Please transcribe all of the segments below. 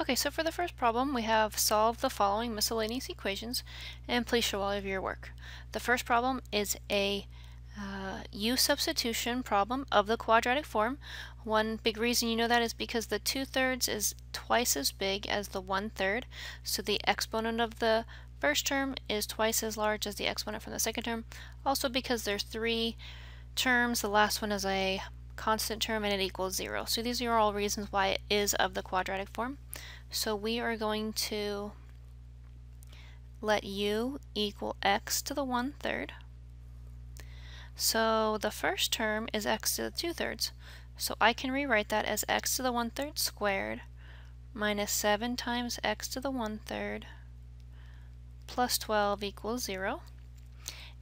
Okay, so for the first problem, we have solve the following miscellaneous equations, and please show all of your work. The first problem is a uh, u substitution problem of the quadratic form. One big reason you know that is because the two-thirds is twice as big as the one-third, so the exponent of the first term is twice as large as the exponent from the second term. Also because there's three terms, the last one is a constant term and it equals zero. So these are all reasons why it is of the quadratic form. So we are going to let u equal x to the one-third. So the first term is x to the two-thirds. So I can rewrite that as x to the one-third squared minus 7 times x to the one-third plus 12 equals 0.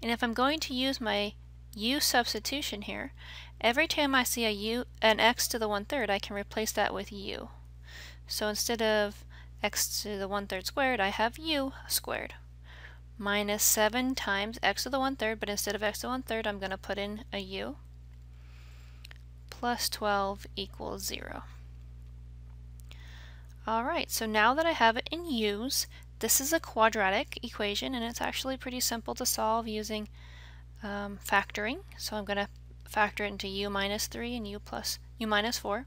And if I'm going to use my u substitution here, every time I see a u, an x to the one-third, I can replace that with u. So instead of x to the one-third squared, I have u squared minus 7 times x to the one-third, but instead of x to the one-third, I'm going to put in a u plus 12 equals 0. Alright, so now that I have it in u's, this is a quadratic equation, and it's actually pretty simple to solve using um, factoring. So I'm going to factor it into u minus 3 and u plus u minus 4.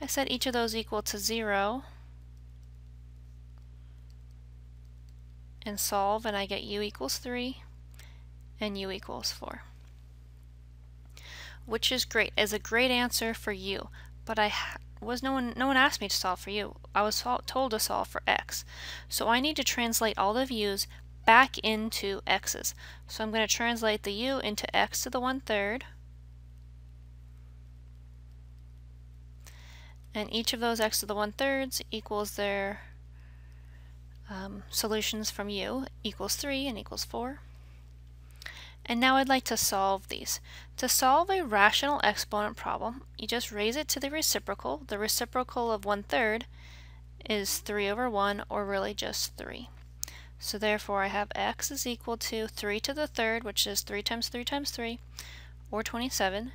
I set each of those equal to 0 and solve and I get u equals 3 and u equals 4 which is great is a great answer for u but I was no one no one asked me to solve for u I was told to solve for x so I need to translate all the u's back into x's. So I'm going to translate the u into x to the one-third. And each of those x to the one-thirds equals their um, solutions from u equals 3 and equals 4. And now I'd like to solve these. To solve a rational exponent problem, you just raise it to the reciprocal. The reciprocal of one-third is 3 over 1, or really just 3. So therefore I have x is equal to 3 to the third, which is 3 times 3 times 3, or 27.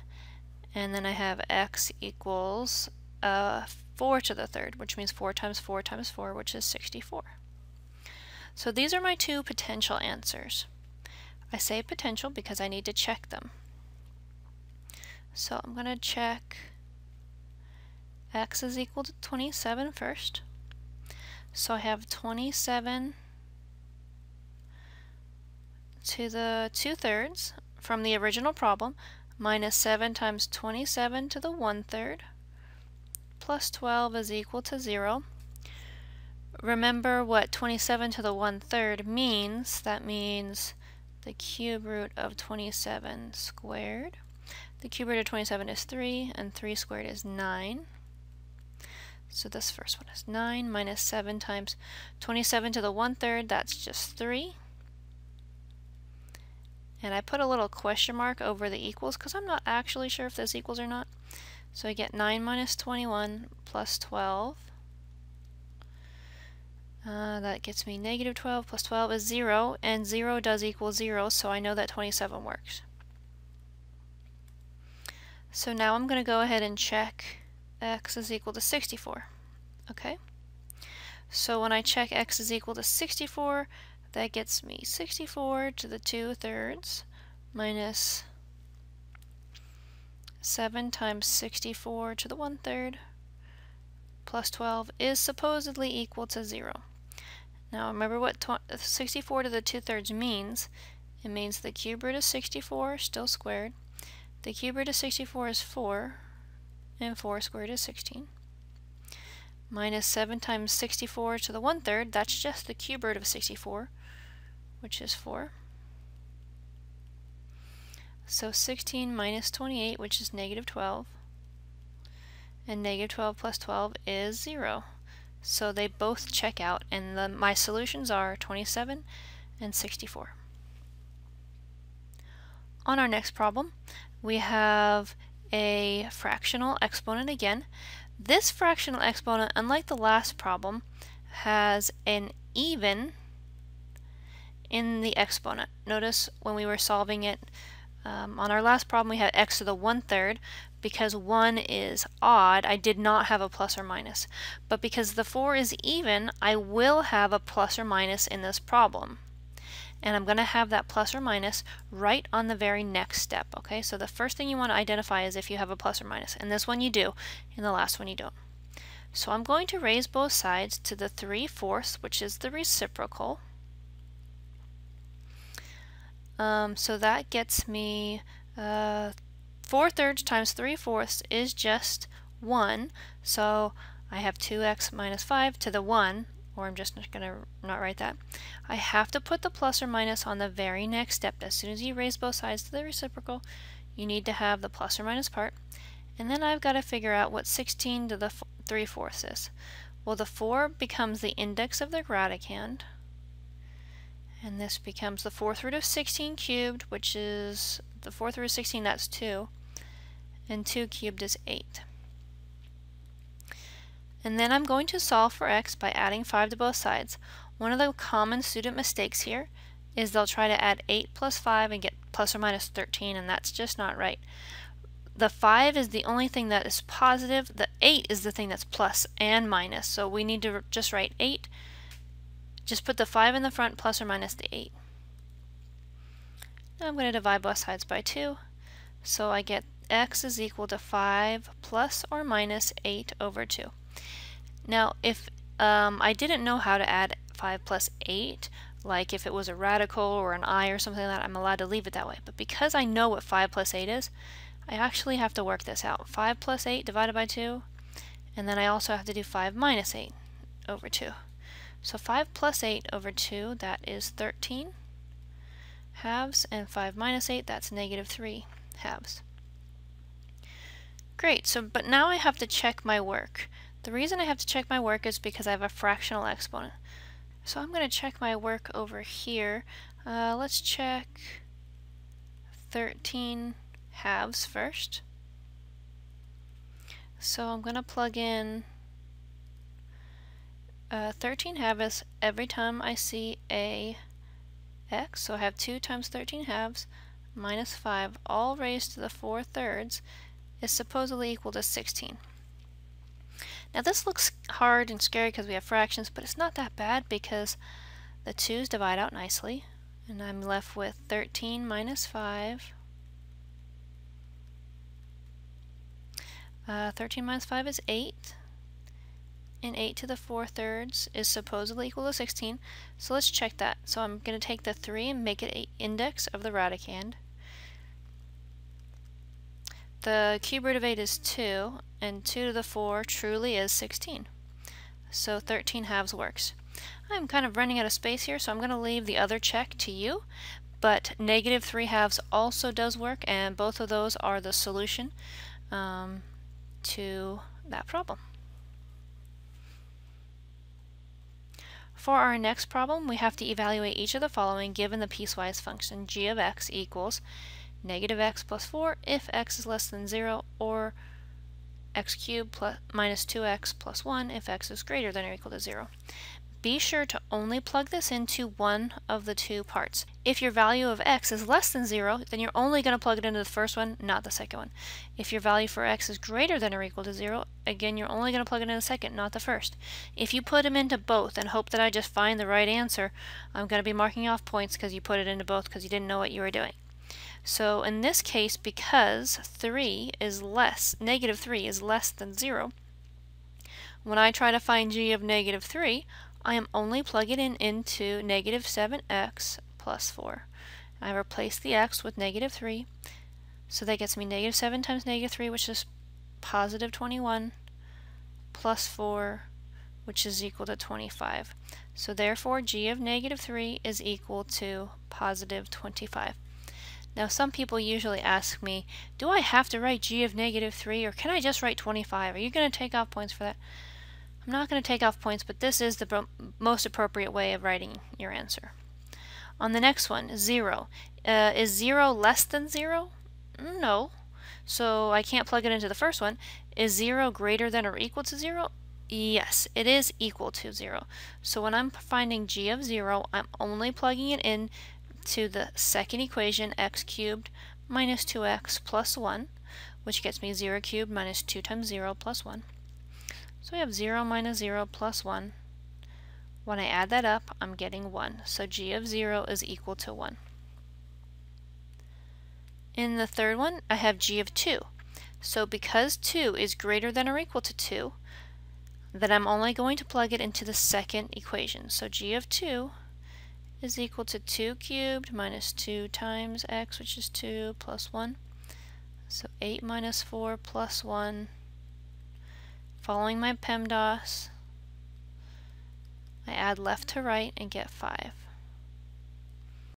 And then I have x equals uh, 4 to the third, which means 4 times 4 times 4, which is 64. So these are my two potential answers. I say potential because I need to check them. So I'm going to check x is equal to 27 first. So I have 27 to the 2 thirds from the original problem minus 7 times 27 to the 1 third plus 12 is equal to 0. Remember what 27 to the 1 third means. That means the cube root of 27 squared. The cube root of 27 is 3, and 3 squared is 9. So this first one is 9 minus 7 times 27 to the 1 third, that's just 3 and I put a little question mark over the equals because I'm not actually sure if this equals or not. So I get 9 minus 21 plus 12. Uh, that gets me negative 12 plus 12 is 0, and 0 does equal 0, so I know that 27 works. So now I'm going to go ahead and check x is equal to 64. Okay? So when I check x is equal to 64, that gets me 64 to the 2 thirds minus 7 times 64 to the 1 third plus 12 is supposedly equal to 0. Now remember what 64 to the 2 thirds means. It means the cube root of 64 still squared. The cube root of 64 is 4 and 4 squared is 16 minus 7 times 64 to the 1 third, that's just the cube root of 64, which is 4. So 16 minus 28, which is negative 12, and negative 12 plus 12 is 0. So they both check out, and the, my solutions are 27 and 64. On our next problem, we have a fractional exponent again. This fractional exponent, unlike the last problem, has an even in the exponent. Notice when we were solving it um, on our last problem we had x to the one-third. because 1 is odd, I did not have a plus or minus. But because the 4 is even, I will have a plus or minus in this problem. And I'm going to have that plus or minus right on the very next step. Okay, so the first thing you want to identify is if you have a plus or minus. And this one you do, and the last one you don't. So I'm going to raise both sides to the 3 fourths, which is the reciprocal. Um, so that gets me uh, 4 thirds times 3 fourths is just 1. So I have 2x minus 5 to the 1, or I'm just going to not write that. I have to put the plus or minus on the very next step. As soon as you raise both sides to the reciprocal, you need to have the plus or minus part. And then I've got to figure out what 16 to the 3 fourths is. Well, the 4 becomes the index of the radicand. And this becomes the fourth root of 16 cubed, which is the fourth root of 16, that's 2. And 2 cubed is 8. And then I'm going to solve for x by adding 5 to both sides. One of the common student mistakes here is they'll try to add 8 plus 5 and get plus or minus 13, and that's just not right. The 5 is the only thing that is positive. The 8 is the thing that's plus and minus. So we need to just write 8 just put the 5 in the front plus or minus the 8. Now I'm going to divide both sides by 2. So I get x is equal to 5 plus or minus 8 over 2. Now if um, I didn't know how to add 5 plus 8, like if it was a radical or an i or something like that, I'm allowed to leave it that way. But because I know what 5 plus 8 is, I actually have to work this out. 5 plus 8 divided by 2, and then I also have to do 5 minus 8 over 2. So 5 plus 8 over 2, that is 13 halves, and 5 minus 8, that's negative 3 halves. Great, so but now I have to check my work. The reason I have to check my work is because I have a fractional exponent. So I'm going to check my work over here. Uh, let's check 13 halves first. So I'm going to plug in uh, 13 halves every time I see a x, so I have 2 times 13 halves minus 5, all raised to the 4 thirds, is supposedly equal to 16. Now this looks hard and scary because we have fractions, but it's not that bad because the 2's divide out nicely, and I'm left with 13 minus 5. Uh, 13 minus 5 is 8 and 8 to the 4 thirds is supposedly equal to 16. So let's check that. So I'm going to take the 3 and make it an index of the radicand. The cube root of 8 is 2, and 2 to the 4 truly is 16. So 13 halves works. I'm kind of running out of space here, so I'm going to leave the other check to you. But negative 3 halves also does work, and both of those are the solution um, to that problem. For our next problem, we have to evaluate each of the following given the piecewise function g of x equals negative x plus 4 if x is less than 0 or x cubed plus minus 2x plus 1 if x is greater than or equal to 0 be sure to only plug this into one of the two parts. If your value of x is less than 0, then you're only going to plug it into the first one, not the second one. If your value for x is greater than or equal to 0, again, you're only going to plug it into the second, not the first. If you put them into both and hope that I just find the right answer, I'm going to be marking off points because you put it into both because you didn't know what you were doing. So in this case, because 3 is less, negative 3 is less than 0, when I try to find g of negative 3, I am only plugging it into negative 7x plus 4. I replace the x with negative 3, so that gets me negative 7 times negative 3, which is positive 21, plus 4, which is equal to 25. So therefore, g of negative 3 is equal to positive 25. Now some people usually ask me, do I have to write g of negative 3 or can I just write 25? Are you going to take off points for that? I'm not going to take off points, but this is the most appropriate way of writing your answer. On the next one, 0. Uh, is 0 less than 0? No. So I can't plug it into the first one. Is 0 greater than or equal to 0? Yes, it is equal to 0. So when I'm finding g of 0, I'm only plugging it in to the second equation, x cubed minus 2x plus 1, which gets me 0 cubed minus 2 times 0 plus 1. So we have 0 minus 0 plus 1. When I add that up, I'm getting 1. So g of 0 is equal to 1. In the third one, I have g of 2. So because 2 is greater than or equal to 2, then I'm only going to plug it into the second equation. So g of 2 is equal to 2 cubed minus 2 times x, which is 2, plus 1. So 8 minus 4 plus 1. Following my PEMDAS, I add left to right and get 5.